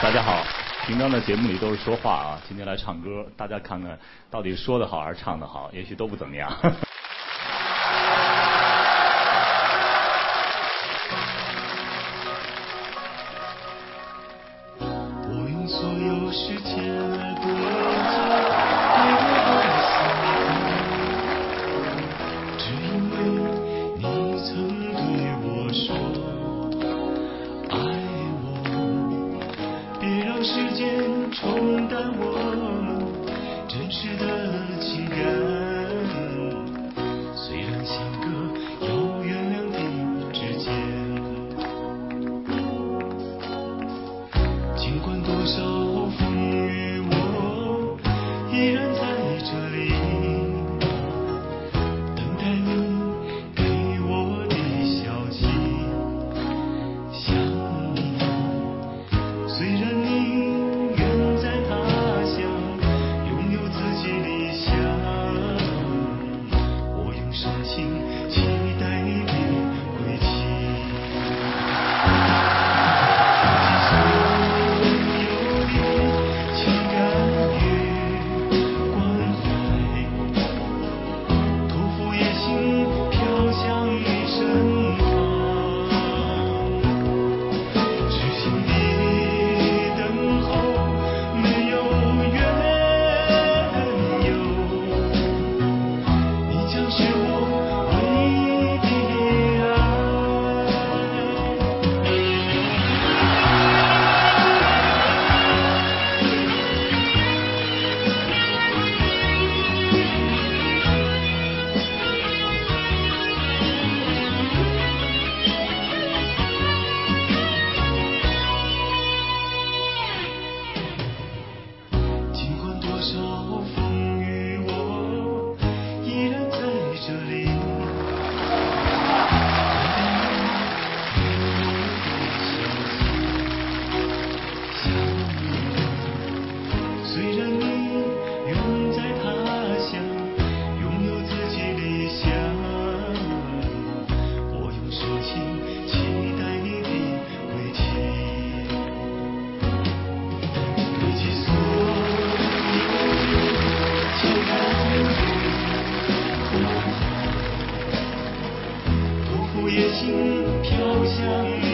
大家好。平常的节目里都是说话啊，今天来唱歌，大家看看到底说的好还是唱的好，也许都不怎么样。实的。雪心飘向